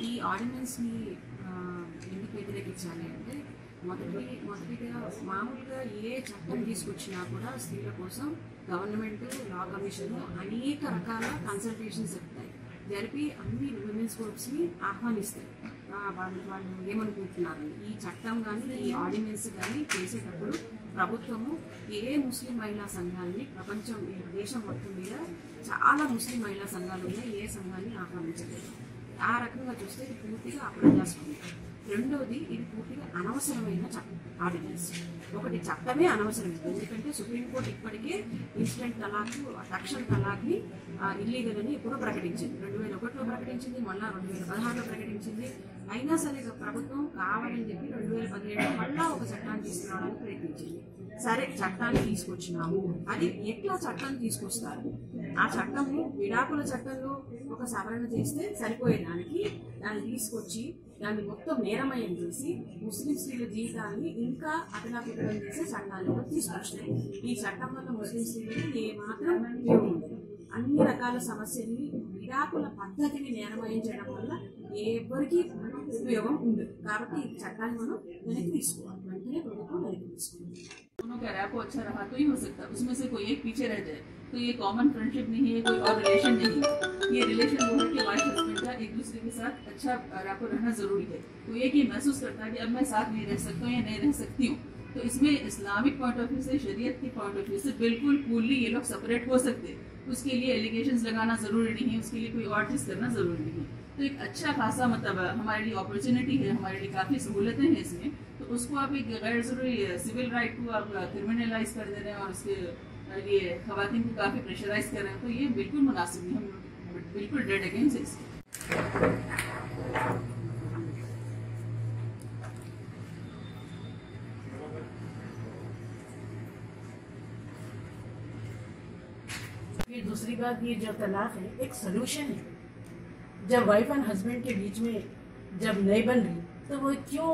ఈ ఆర్డినెన్స్ని ఎందుకు వ్యతిరేకించాలి అంటే మొదటి మొదటిగా మామూలుగా ఏ చట్టం తీసుకొచ్చినా కూడా స్త్రీల కోసం గవర్నమెంట్ లా కమిషన్ అనేక రకాల కన్సల్టేషన్స్ చెప్తాయి జరిపి అన్ని విమెన్స్ గ్రూప్స్ని ఆహ్వానిస్తాయి. వాళ్ళు వాళ్ళు ఏమనుకుంటున్నారు? ఈ చట్టం కానీ ఈ ఆర్డినెన్స్ కానీ చేసేటప్పుడు ప్రభుత్వము ఏ ముస్లిం మహిళా సంఘాలని ప్రపంచం ఈ దేశం మొత్తం మీద చాలా ముస్లిం మహిళా సంఘాలు ఉన్నాయి ఏ సంఘాన్ని ఆహ్వానించలేదు ఆ రకంగా చూస్తే పూర్తిగా అప్రజాస్వామ్యం. రెండవది ఇది పూర్తిగా అనవసరమైన చట్టం ఆర్డినెన్స్. ఒకటి చట్టమే అనవసరమైంది. ఎందుకంటే సుప్రీంకోర్టు ఇప్పటికే ఇన్సిడెంట్ తలాక్ తక్షణ తలాక్ని ఇల్లీగల్ అని ఎప్పుడో ప్రకటించింది. రెండు వేల ఒకటిలో ప్రకటించింది మళ్ళా రెండు వేల పదహారులో ప్రకటించింది. అయినా సరే ప్రభుత్వం కావాలని చెప్పి రెండు వేల పదిహేడులో మళ్ళా ఒక చట్టాన్ని తీసుకురావడానికి ప్రయత్నించింది. సరే చట్టాన్ని తీసుకొచ్చినాము. అది ఎట్లా చట్టాన్ని తీసుకొస్తారు? ఆ చట్టము విడాకుల చట్టంలో ఒక సవరణ చేస్తే సరిపోయేదానికి దాన్ని తీసుకొచ్చి దాన్ని మొత్తం నేరమయం చేసి ముస్లిం స్త్రీల జీవితాన్ని ఇంకా అతలాకుతలం చేసే చట్టాన్ని కూడా తీసుకొచ్చినాయి ఈ చట్టం వల్ల ముస్లిం స్త్రీలకు ఏ మాత్రం ఉపయోగం ఉండదు అన్ని రకాల సమస్యల్ని విడాకుల పద్ధతిని నేరమయం చేయడం వల్ల ఎవరికి ఉపయోగం ఉండదు కాబట్టి ఈ చట్టాన్ని మనం వెనక్కి తీసుకోవాలి వెంటనే ప్రభుత్వం వెనక్కి తీసుకోవాలి दोनों का रैपो अच्छा रहा तो ही हो सकता है उसमें से कोई एक पीछे रह जाए तो ये कॉमन फ्रेंडशिप नहीं है कोई और रिलेशन नहीं है ये रिलेशन वो है कि वाइफ हस्बैंड का एक दूसरे के साथ अच्छा रैपो रहना ज़रूरी है। तो एक ये महसूस करता है कि अब मैं साथ नहीं रह सकता, या नहीं रह सकती हूँ। तो इसमें इस्लामिक पॉइंट ऑफ़ व्यू से, शरीयत के पॉइंट ऑफ़ व्यू से बिल्कुल कूलली ये लोग सेपरेट हो सकते हैं। उसके लिए एलिगेशन लगाना ज़रूरी नहीं है, उसके लिए कोई और चीज़ करना ज़रूरी नहीं है। तो एक अच्छा खासा मतलब हमारे लिए अपॉर्चुनिटी है, हमारे लिए काफ़ी सहूलतें हैं इसमें। तो उसको आप एक गैर ज़रूरी सिविल राइट को आप क्रिमिनलाइज कर दे रहे हैं और उसके लिए खवातीन को काफ़ी प्रेशराइज कर रहे हैं। तो ये बिल्कुल मुनासिब नहीं हम बिल्कुल डेड अगेंस्ट है इसके। फिर दूसरी बात ये जो तलाक है, एक सोल्यूशन है। जब वाइफ एंड हस्बैंड के बीच में जब नहीं बन रही तो वो क्यों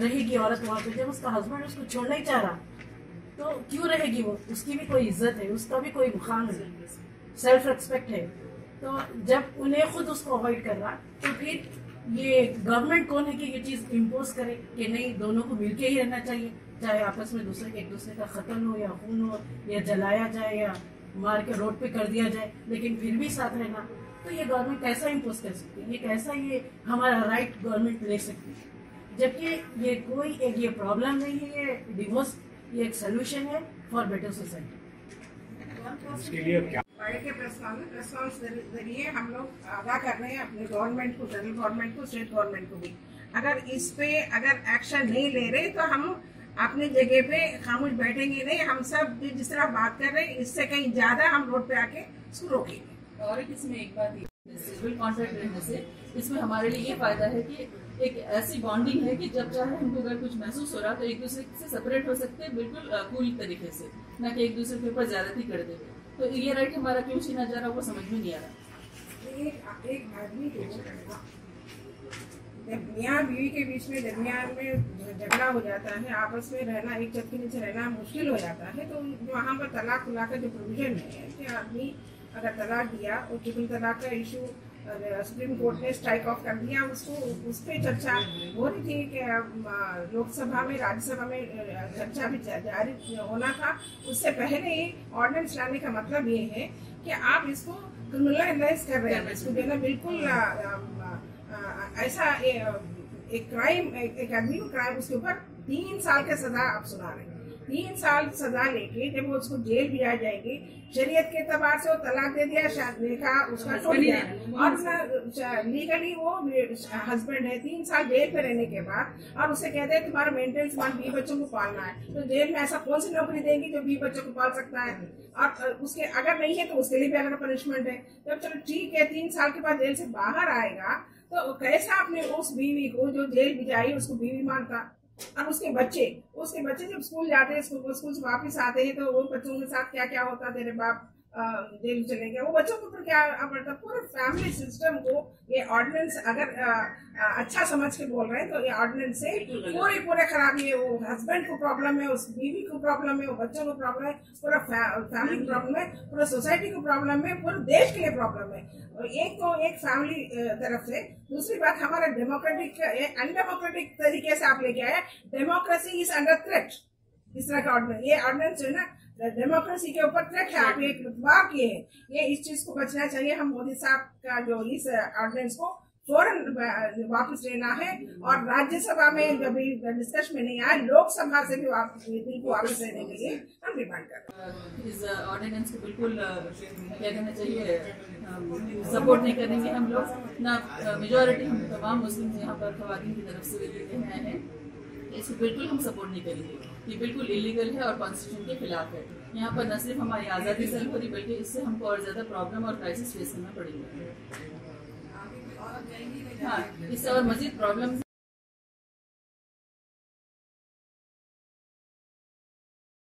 रहेगी औरत वहाँ पे? जब उसका हस्बैंड उसको छोड़ना ही चाह रहा तो क्यों रहेगी वो? उसकी भी कोई इज़्ज़त है, उसका भी कोई मुकाम है। सेल्फ रेस्पेक्ट है। तो जब उन्हें खुद उसको अवॉइड कर रहा तो फिर ये गवर्नमेंट कौन है कि ये चीज़ इम्पोज करे कि नहीं, दोनों को मिलके ही रहना चाहिए, चाहे आपस में दूसरे एक दूसरे का कत्ल हो या खून हो, या जलाया जाए या मार के रोड पे कर दिया जाए, लेकिन फिर भी साथ रहना तो ये गवर्नमेंट कैसा इम्पोज कर सकती है। ये कैसा ये हमारा राइट गवर्नमेंट ले सकती है। जबकि ये कोई एक, ये प्रॉब्लम नहीं है, ये डिवोर्स ये एक सोल्यूशन है फॉर बेटर सोसाइटी इसके लिए क्या बड़े के प्रस्ताव ज़रिए हम लोग आगाह कर रहे हैं अपने गवर्नमेंट को सेंट्रल गवर्नमेंट को स्टेट गवर्नमेंट को भी। अगर इस पे अगर एक्शन नहीं ले रहे तो हम अपनी जगह पे खामोश बैठेंगे नहीं। हम सब भी जिस तरह बात कर रहे हैं, इससे कहीं ज़्यादा हम रोड पे आके इसको रोकेंगे। और एक इसमें एक बात सिविल रहने से, इसमें हमारे लिए ये फ़ायदा है कि एक ऐसी बॉन्डिंग है कि जब चाहे हमको अगर कुछ महसूस हो रहा तो एक दूसरे से सेपरेट हो सकते हैं, बिल्कुल कूल तरीके से। ना कि एक दूसरे के ऊपर ज्यादती कर देंगे। तो ये राइट हमारा क्यों छीना जा रहा वो समझ में नहीं आ रहा। एक आदमी मियाँ बीवी के बीच में, दरमियान में झगड़ा हो जाता है, आपस में रहना, एक छत के नीचे रहना मुश्किल हो जाता है तो वहाँ पर तलाक खुला का जो प्रोविज़न है, कि आदमी अगर तलाक दिया और ट्रिपल तलाक का इशू सुप्रीम कोर्ट ने स्ट्राइक ऑफ़ कर दिया। उसको उस पर चर्चा हो रही थी कि लोकसभा में राज्यसभा में चर्चा भी जारी होना था। उससे पहले ही ऑर्डिनेंस लाने का मतलब ये है कि आप इसको क्रिमिनलाइज कर रहे हैं। इसको जो है। ना बिल्कुल ऐसा ए- एक क्राइम एक, एक आदमी को क्राइम उसके ऊपर तीन साल का सजा आप सुना रहे हैं। तीन साल सजा लेके जब वो उसको जेल भी आ जाएगी शरीयत के एतबार से वो तलाक दे दिया शादी का उसका छोड़ दिया। और लीगली वो हस्बैंड है तीन साल जेल में रहने के बाद। और उसे कहते हैं तुम्हारा मेंटेनेंस मान बीस बच्चों को पालना है। तो जेल में ऐसा कौन सी नौकरी देंगी जो बीस बच्चों को पाल सकता है? और उसके अगर नहीं है तो उसके लिए भी अगर पनिशमेंट है। जब चलो ठीक है तीन साल के बाद जेल से बाहर आएगा तो कैसा अपने उस बीवी को जो जेल भी जाई उसको बीवी मानता? और उसके बच्चे उसके बच्चे जब स्कूल जाते हैं, स्कूल से वापस आते हैं तो वो बच्चों के साथ क्या क्या होता है? तेरे बाप जेल चले गए। वो बच्चों के ऊपर क्या पड़ता पूरे फैमिली सिस्टम को ये ऑर्डिनेंस अगर अ, अच्छा समझ के बोल रहे हैं तो ये ऑर्डिनेंस से पूरे पूरे खराबी है वो हस्बैंड को प्रॉब्लम है उस बीवी को प्रॉब्लम है वो बच्चों को प्रॉब्लम है पूरा फैमिली को प्रॉब्लम है पूरा सोसाइटी को प्रॉब्लम है पूरे देश के लिए प्रॉब्लम है। और एक तो एक फैमिली तरफ़ से दूसरी बात हमारा डेमोक्रेटिक अनडेमोक्रेटिक तरीके से आप लेके आए डेमोक्रेसी इज़ अंडर थ्रेट इस तरह का ऑर्डिनेंस ये ऑर्डिनेंस जो है ना डेमोक्रेसी के ऊपर थ्रेट है, आप एक दबाव किए हैं। ये इस चीज़ को बचना चाहिए, हम मोदी साहब का जो इस ऑर्डिनेंस को फ़ौरन वापस लेना है और राज्यसभा में जब डिस्कशन में नहीं आया, लोकसभा से भी वापस बिल को वापस लेने के लिए हम डिमांड कर रहे हैं। इस ऑर्डिनेंस को बिल्कुल क्या कहना चाहिए सपोर्ट नहीं करेंगे हम लोग। ना मेजोरिटी हम तमाम मुस्लिम यहाँ पर खवातीन की तरफ़ से आए हैं। इसको बिल्कुल हम सपोर्ट नहीं करेंगे। ये बिल्कुल इलीगल है और कॉन्स्टिट्यूशन के खिलाफ है। यहाँ पर न सिर्फ़ हमारी आज़ादी से हो रही, बल्कि इससे हमको और ज़्यादा प्रॉब्लम और क्राइसिस फेस करना पड़ेगा। हाँ इससे और मजीद प्रॉब्लम